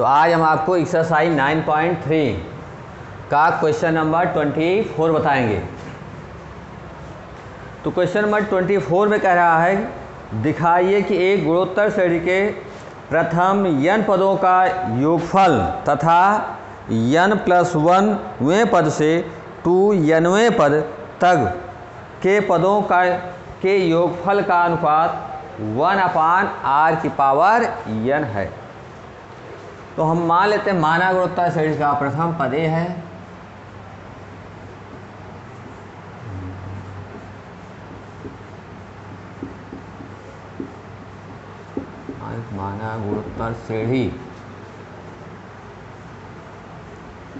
तो आज हम आपको एक्सरसाइज 9.3 का क्वेश्चन नंबर 24 बताएँगे। तो क्वेश्चन नंबर 24 में कह रहा है, दिखाइए कि एक गुणोत्तर श्रेणी के प्रथम यन पदों का योगफल तथा यन प्लस वन वें पद से टू यनवें पद तक के पदों का, के योगफल का अनुपात वन अपान आर की पावर यन है। तो हम मान लेते हैं माना गुणोत्तर श्रेणी का प्रथम पद है। माना गुणोत्तर श्रेणी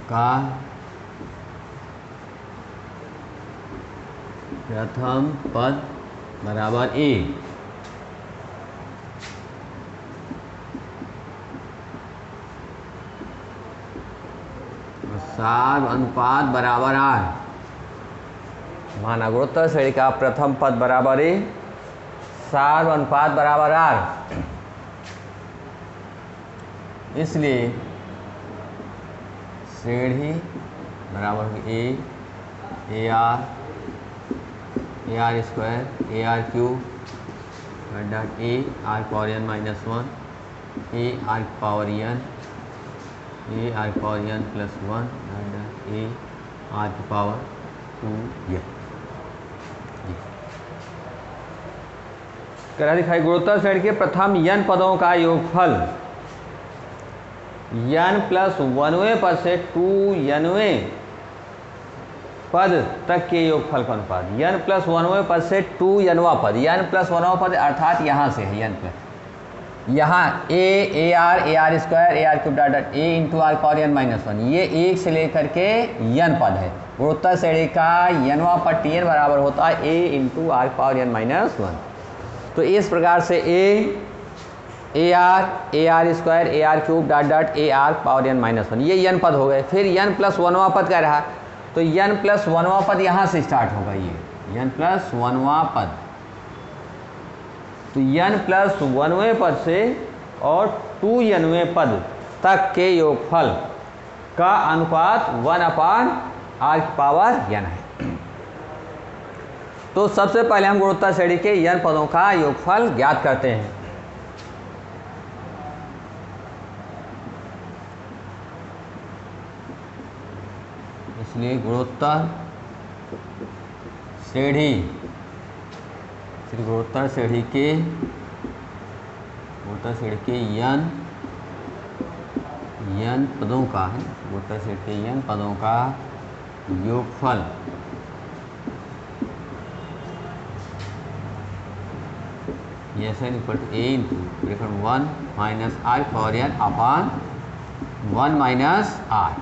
का प्रथम पद बराबर ए। सार अनुपात बराबर आर माना श्रेणी का प्रथम पद बराबर ए सार अनुपात बराबर आर इसलिए श्रेणी बराबर a a r a r square, a r cube dot a r power n minus one, a r power n, a r power n plus one a r की पावर टू एन करा दिखाई गुणोत्तर श्रेणी के प्रथम यन पदों का योगफल। यन प्लस वनवे पद से टू यनवे पद तक के योगफल का अनुपात। यन प्लस वनवें पद से टू यनवा पद। यन प्लस वनवा पद अर्थात यहाँ से है, यन प्लस। यहाँ a a r a r square a r cube dot dot a into r power n minus one ये एक से लेकर के यन पद है। गुणोत्तर श्रेणी का यनवा पद टी एन बराबर होता है a into r power n minus one तो इस प्रकार से a a r a r square a r cube dot dot a r power n minus one ये यन पद हो गए। फिर यन प्लस वनवा पद का रहा? तो यन प्लस वनवा पद यहाँ से स्टार्ट होगा ये यन प्लस वनवा पद। तो यन प्लस वनवें पद से और टू यनवें पद तक के योगफल का अनुपात वन अपान आर की पावर यन है। तो सबसे पहले हम गुणोत्तर श्रेणी के यन पदों का योगफल ज्ञात करते हैं। इसलिए गुणोत्तर श्रेणी गुणोत्तर श्रेणी के गुणोत्तर श्रेणी के यन यन पदों का है। गुणोत्तर श्रेणी के यन पदों का योगफल। S n equal to a into one minus i power n upon one minus r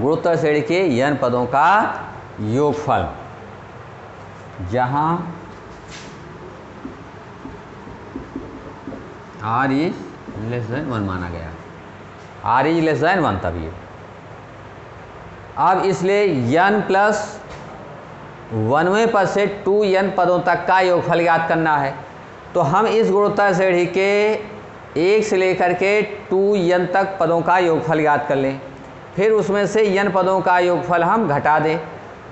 गुणोत्तर श्रेणी के यन पदों का योगफल। जहाँ r is less than one माना गया। R is less than one तब ये। अब इसलिए यन प्लस वनवें पद से टू यन पदों तक का योगफल ज्ञात करना है। तो हम इस गुणोत्तर श्रेणी के एक से लेकर के टू यन तक पदों का योगफल ज्ञात कर लें। फिर उसमें से यन पदों का योगफल हम घटा दें।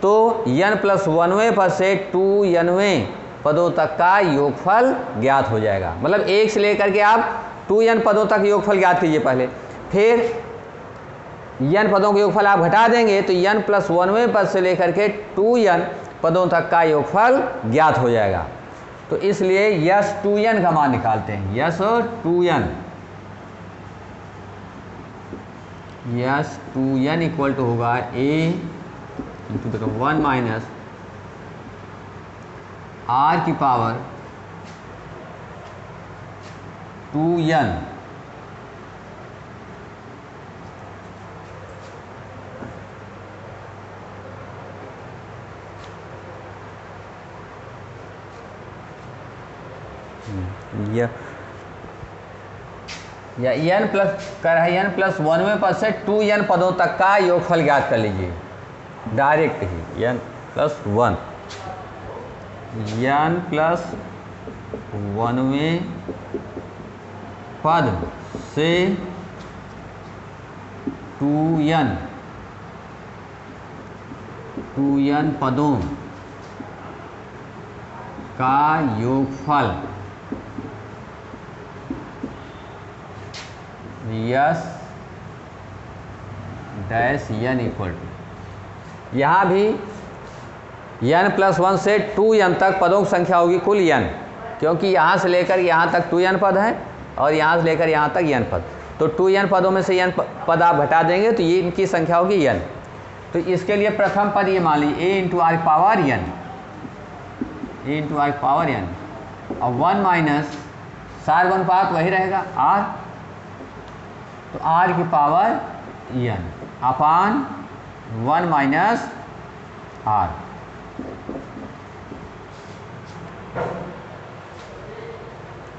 तो यन प्लस वनवें पद से टू यनवें पदों तक का योगफल ज्ञात हो जाएगा। मतलब एक से लेकर के आप टू यन पदों तक योगफल ज्ञात कीजिए पहले। फिर यन पदों के योगफल आप घटा देंगे तो यन प्लस वनवें पद से लेकर के टू यन पदों तक का योगफल ज्ञात हो जाएगा। तो इसलिए यस टू यन का मान निकालते हैं। S two n. S, two n equal to होगा a into the one minus r की पावर टू एन। यह या एन प्लस कर है एन प्लस वनवे पद से टू एन पदों तक का योगफल ज्ञात कर लीजिए। डायरेक्ट ही n plus one n plus one way पद से टू एन टू एन पदों का योगफल S dash n equal to. यहाँ भी एन प्लस वन से टू एन तक पदों की संख्या होगी कुल एन क्योंकि यहाँ से लेकर यहाँ तक टू एन पद हैं और यहाँ से लेकर यहाँ तक एन पद। तो टू एन पदों में से एन पद आप घटा देंगे तो ये इनकी संख्या होगी एन तो इसके लिए प्रथम पद ये मान लीजिए, a into r power n a into r power n और वन माइनस सार वही रहेगा, आर तो आर की power n upon one minus r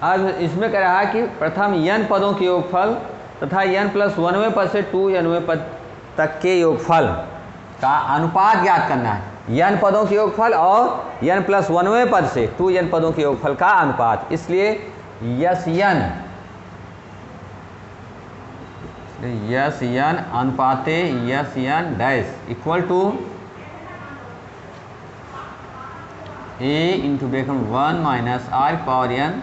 आज इसमें कह रहा है कि प्रथम यन पदों के योगफल तथा यन प्लस वनवे पद से टू यनवे पद तक के योगफल का अनुपात ज्ञात करना है। यन पदों के योगफल और यन प्लस वनवे पद से टू यन पदों के योगफल का अनुपात। इसलिए yes N S N अनुपाते S n dash equal to a into become one minus r power n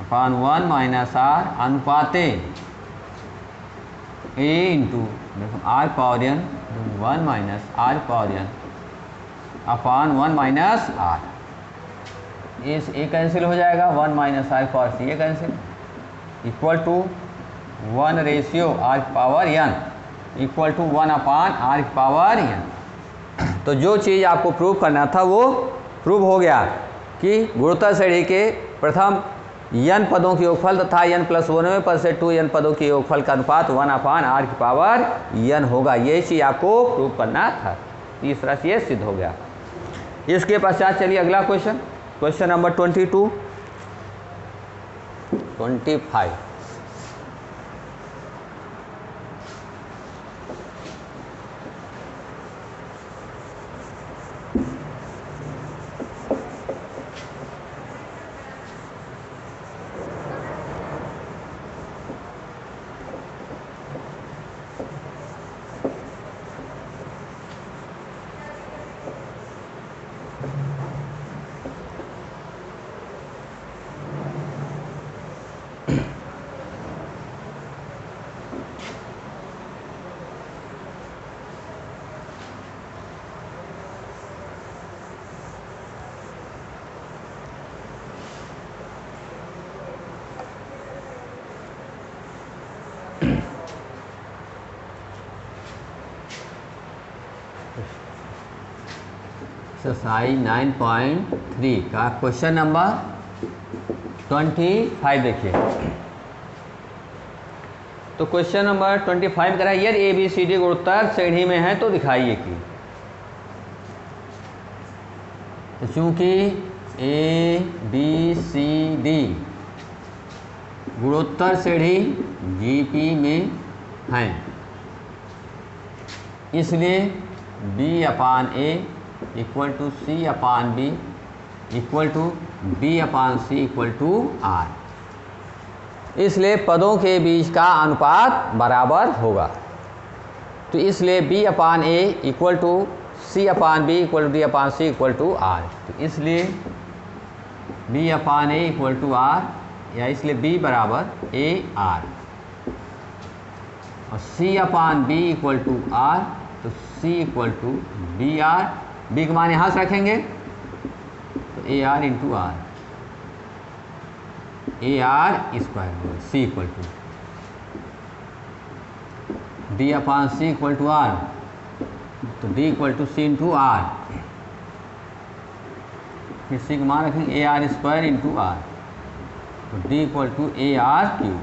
upon one minus r अनुपाते a into r power n one minus r power n upon one minus r a cancel हो जाएगा one minus r power c a cancel equal to one ratio r power n equal to one upon r power n. तो जो चीज़ आपको prove करना था वो prove हो गया कि गुरुत्व श्रेणी के प्रथम यन पदों के योगफल तथा यन प्लस वनवे पद से टू यन पदों के योगफल का अनुपात वन अपान आर की पावर यन होगा। यही चीज़ आपको प्रूव करना था। तीसरा ये सिद्ध हो गया। इसके पश्चात चलिए अगला question. Question number twenty two. Twenty five. Exercise 9.3 का क्वेश्चन नंबर 25 देखिए। तो क्वेश्चन नंबर 25 कह रहा है, यदि ए बी सी डी गुणोत्तर श्रेणी में है तो दिखाइए कि। तो चूँकि ए बी सी डी गुणोत्तर श्रेणी जीपी में हैं, इसलिए b upon a equal to c upon b equal to b upon c equal to r इसलिए पदों के बीच का अनुपात बराबर होगा। तो इसलिए b upon a equal to c upon b equal to d upon c equal to r तो इसलिए b upon a equal to r या इसलिए बी बराबर ए आर और c upon b equal to r तो c equal to b r b का मान यहाँ से रखेंगे। तो a r into r a r square c equal to d upon c equal to r तो d equal to c into r फिर सी मान रखेंगे a r square into r तो d equal to a r cube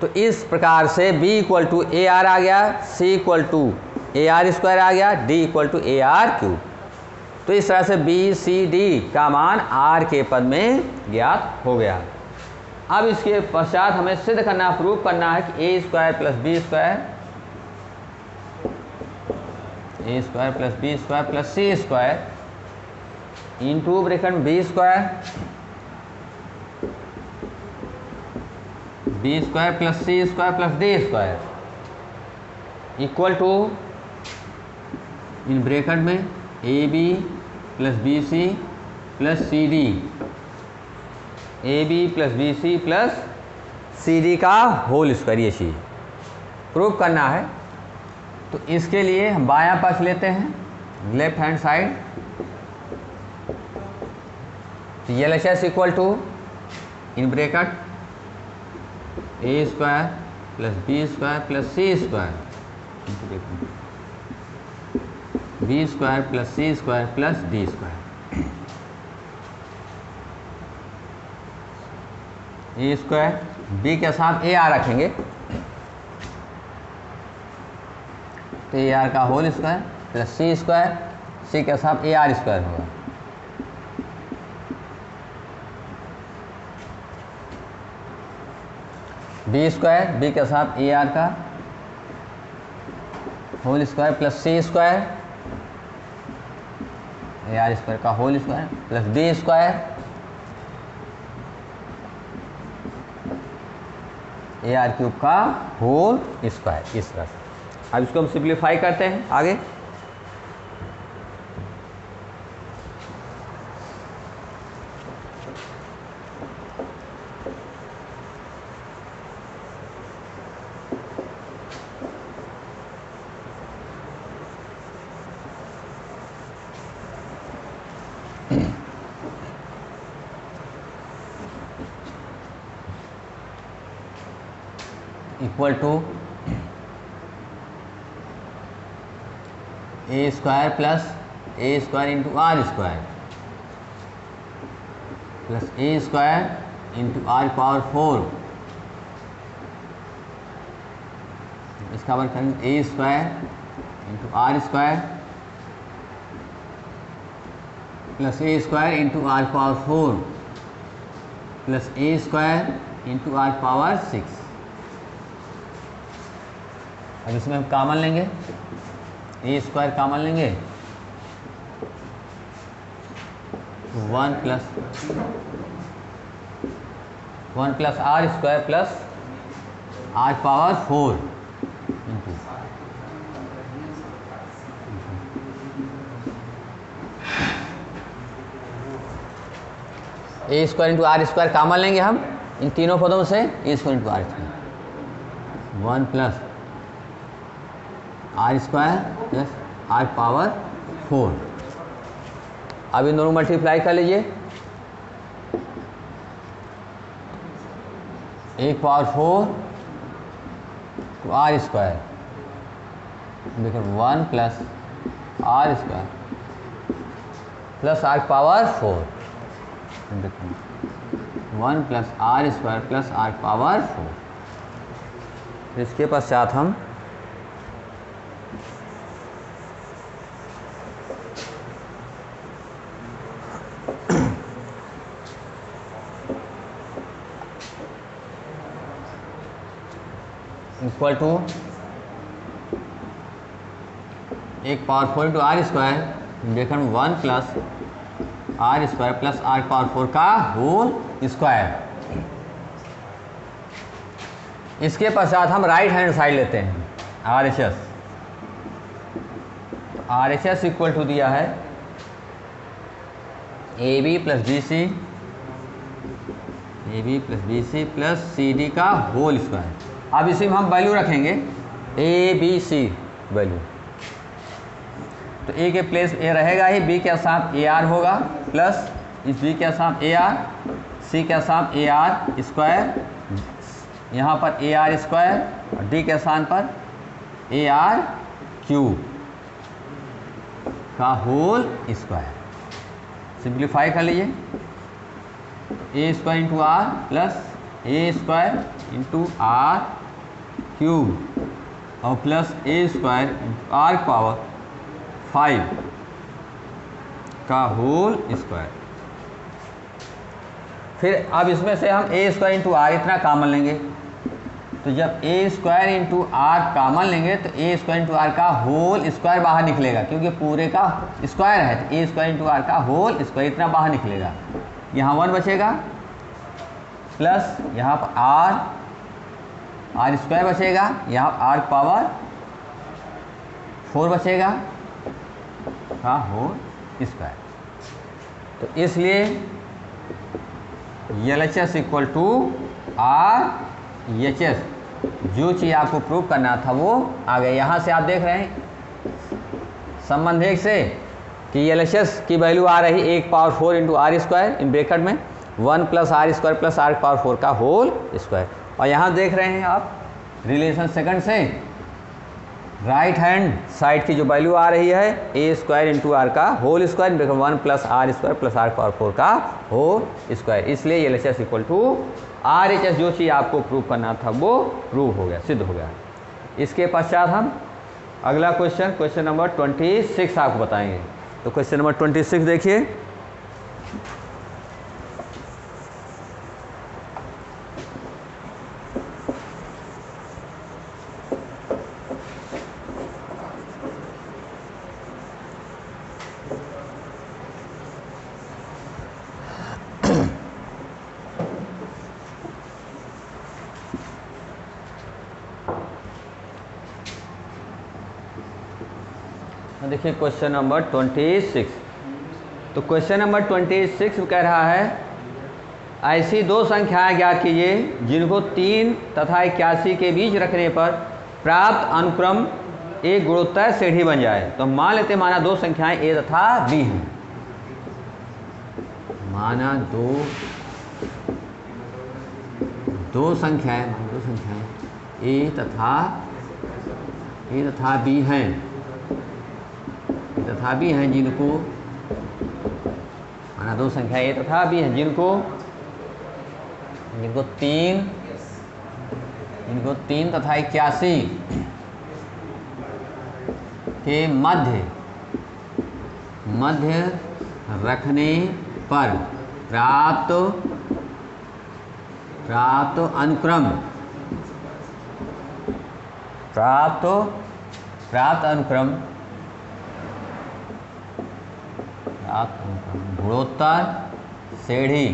तो इस प्रकार से b equal to a r आ गया, c equal to a r square आ गया, d equal to a r cube तो इस तरह से बी सी डी का मान आर के पद में ज्ञात हो गया। अब इसके पश्चात हमें सिद्ध करना, प्रूव करना है कि a square plus b square a square plus b square plus c square into bracket b square b square plus c square plus d square equal to in bracket में a b plus b c plus c d a b plus b c plus c d का whole square ये चीज़ prove करना है। तो इसके लिए हम बाया पक्ष लेते हैं। लेफ़्ट हैंड साइड तो L H S equal to in bracket a square plus b square plus c square b square plus c square plus d square a square b के साथ ए आर रखेंगे। तो A R का whole square plus c square c के साथ A R square होगा। B square B के साथ ए आर का whole square plus c square r square का whole square plus b square a r cube का whole square इस तरह से। अब इसको हम सिंप्लीफाई करते हैं, आगे। Equal to a square plus a square into r square. Plus a square into r power four. इसका वर्क करेंगे a square into r square. Plus a square into r power four. Plus a square into r power six. अब इसमें हम common लेंगे। ए square common लेंगे। One plus one plus r square plus r power four a square into r square common लेंगे हम इन तीनों पदों से। A square into r square. One plus r square plus r power four अब इन दोनों multiply कर लीजिए। एक पावर फोर आर स्क्वायर देखो one plus r square plus r power four one plus r square plus r power four इसके पश्चात हम इक्वल टू एक power four into r square देखकर one plus r square plus r power four का whole square इसके पश्चात हम right hand side लेते हैं R H S R H S equal to दिया है a b plus b c a b plus b c plus c d का whole square अब इसी में हम वैल्यू रखेंगे. ए बी सी वैल्यू तो ए के प्लेस ए रहेगा ही बी के साथ ए आर होगा प्लस इस बी के साथ ए आर सी के साथ ए आर स्क्वायर यहाँ पर ए आर स्क्वायर और डी के स्थान पर ए आर क्यूब का होल स्क्वायर सिंप्लीफाई कर लीजिए. A square into r plus a square into r cube और plus a square r power five का होल स्क्वायर फिर अब इसमें से हम ए स्क्वायर इंटू आर इतना कामन लेंगे। तो जब A square into R common लेंगे तो ए स्क्वायर इंटू आर का होल स्क्वायर बाहर निकलेगा, क्योंकि पूरे का स्क्वायर है तो ए स्क्वायर इंटू आर का होल स्क्वायर इतना बाहर निकलेगा। यहाँ वन बचेगा। प्लस यहाँ पर आर आर स्क्वायर बचेगा, यहाँ पर आर पावर फोर बचेगा, का होल स्क्वायर। तो इसलिए L H S equal to R H S जो चीज़ आपको प्रूव करना था वो आ गया। यहाँ से आप देख रहे हैं, संबंध एक से कि एल एच एस की वैल्यू आ रही एक power four into R square इन ब्रेकेट में। One plus R square plus R power four का होल स्क्वायर। और यहाँ देख रहे हैं आप, रिलेशन सेकंड से राइट हैंड साइड की जो वैल्यू आ रही है ए स्क्वायर इंटू आर का whole square one plus R square plus R power four का होल स्क्वायर इसलिए L H S equal to R H S जो चीज़ आपको प्रूव करना था, वो प्रूव हो गया, सिद्ध हो गया। इसके पश्चात हम अगला question question number twenty six आपको बताएँगे। तो क्वेश्चन नंबर ट्वेंटी सिक्स देखिए। देखिए क्वेश्चन नंबर ट्वेंटी सिक्स तो क्वेश्चन नंबर ट्वेंटी सिक्स कह रहा है, ऐसी दो संख्याएँ ज्ञात कीजिए जिनको तीन तथा इक्यासी के बीच रखने पर प्राप्त अनुक्रम एक गुणोत्तर सीढ़ी बन जाए। तो मान लेते माना दो संख्याएँ ए तथा बी हैं। माना दो दो संख्याएँ दो संख्याएँ ए तथा ए तथा बी हैं। तथा भी हैं जिनको, माना दो संख्या ये तथा भी हैं जिनको जिनको तीन जिनको तीन तथा इक्यासी के मध्य मध्य रखने पर प्राप्त प्राप्त अनुक्रम, प्राप्त प्राप्त अनुक्रम गुणोत्तर सीढ़ी।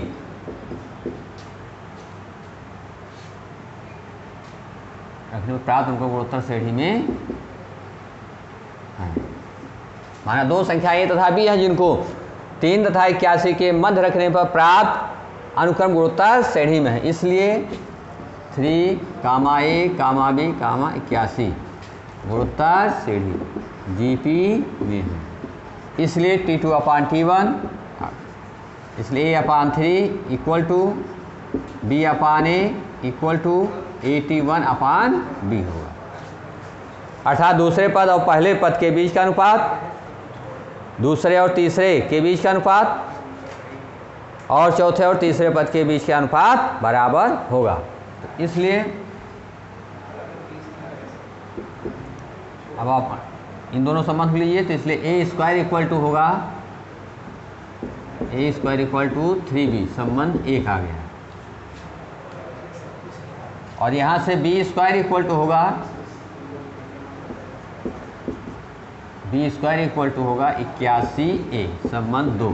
रखने प्राप्त उनको गुणोत्तर सीढ़ी में। माना दो संख्या ए तथा बी है जिनको तीन तथा इक्यासी के मध्य रखने पर प्राप्त अनुक्रम गुणोत्तर श्रेणी में है। इसलिए थ्री, कामा ए, कामा बी, कामा इक्यासी गुणोत्तर श्रेणी जीपी में है। इसलिए T two upon T one इसलिए A upon three equal to B upon A equal to A T one upon B होगा। अर्थात दूसरे पद और पहले पद के बीच का अनुपात, दूसरे और तीसरे के बीच का अनुपात, और चौथे और तीसरे पद के बीच का अनुपात बराबर होगा। तो इसलिए अब आप इन दोनों संबंध लीजिए तो इसलिए ए स्क्वायर इक्वल टू होगा A square equal to three B संबंध एक आ गया। और यहाँ से बी स्क्वायर इक्वल टू होगा बी स्क्वायर इक्वल टू होगा इक्यासी ए संबंध दो।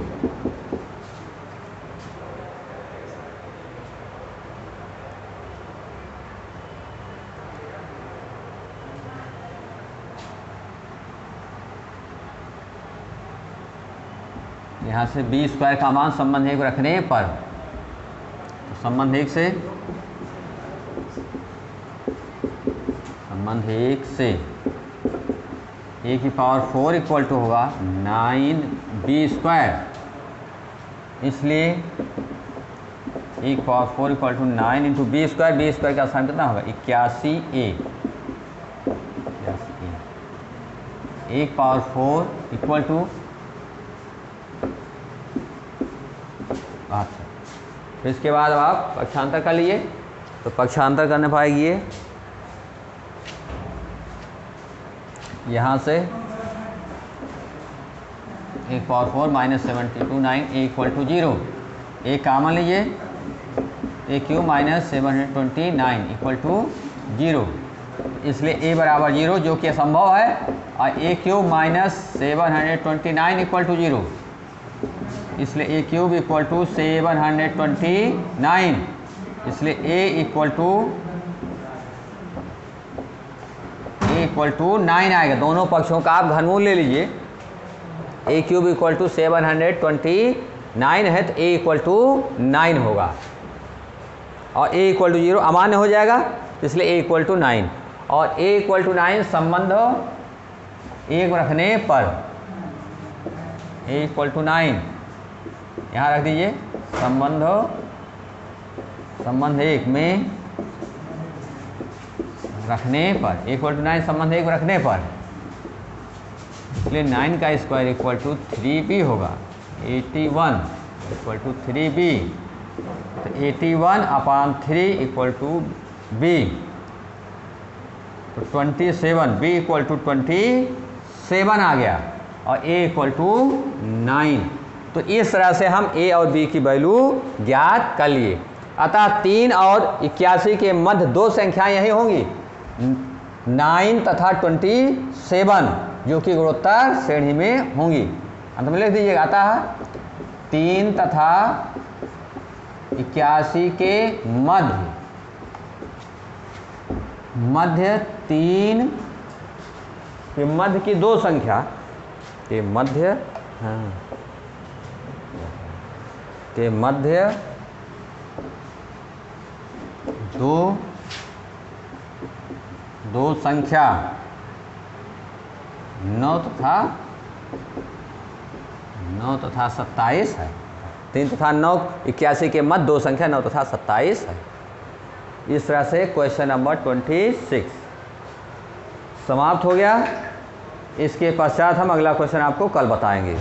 यहाँ से बी स्क्वायर का मान संबंध एक रखने पर तो संबंध एक से, संबंध एक से ए की पावर फोर इक्वल टू होगा नाइन बी स्क्वायर इसलिए ए की power four equal to nine into B square B square का आसान कितना होगा? इक्यासी ए इक्यासी ए एक पावर फोर इक्वल टू अच्छा फिर इसके बाद आप पक्षांतर कर लिए तो पक्षांतर करने पाएगी। ये यहाँ से एक power four minus seventy two nine A equal to zero एक कामन लीजिए। A cube minus seven hundred twenty nine equal to zero इसलिए ए बराबर ज़ीरो जो कि असंभव है। और A cube minus seven hundred twenty nine equal to zero इसलिए A cube equal to seven hundred twenty nine इसलिए A equal to A equal to nine आएगा। दोनों पक्षों का आप घनमूल ले लीजिए। A cube equal to seven hundred twenty nine है तो ए इक्वल टू नाइन होगा। और ए इक्वल टू ज़ीरो अमान्य हो जाएगा, इसलिए ए इक्वल टू नाइन और ए इक्वल टू नाइन संबंध एक रखने पर ए इक्वल टू नाइन यहाँ रख दीजिए। संबंध संबंध एक में रखने पर इक्वल टू नाइन संबंध एक रखने पर, इसलिए नाइन का square equal to three B होगा। Eighty one equal to three B तो eighty one upon three equal to B तो twenty seven B equal to twenty seven आ गया। और ए इक्वल टू नाइन तो इस तरह से हम ए और बी की वैल्यू ज्ञात कर लिए। अतः तीन और इक्यासी के मध्य दो संख्याएँ यही होंगी। नाइन तथा ट्वेंटी सेवन, जो कि गुणोत्तर श्रेणी में होंगी। अंत में लिख दीजिएगा। अतः तीन तथा इक्यासी के मध्य मध्य तीन के मध्य की दो संख्या, के मध्य हाँ। के मध्य दो दो संख्या नौ तथा नौ तथा सत्ताईस है। तीन तथा नौ, इक्यासी के मध्य दो संख्या नौ तथा सत्ताईस है। इस तरह से क्वेश्चन नंबर ट्वेंटी सिक्स समाप्त हो गया। इसके पश्चात हम अगला क्वेश्चन आपको कल बताएँगे।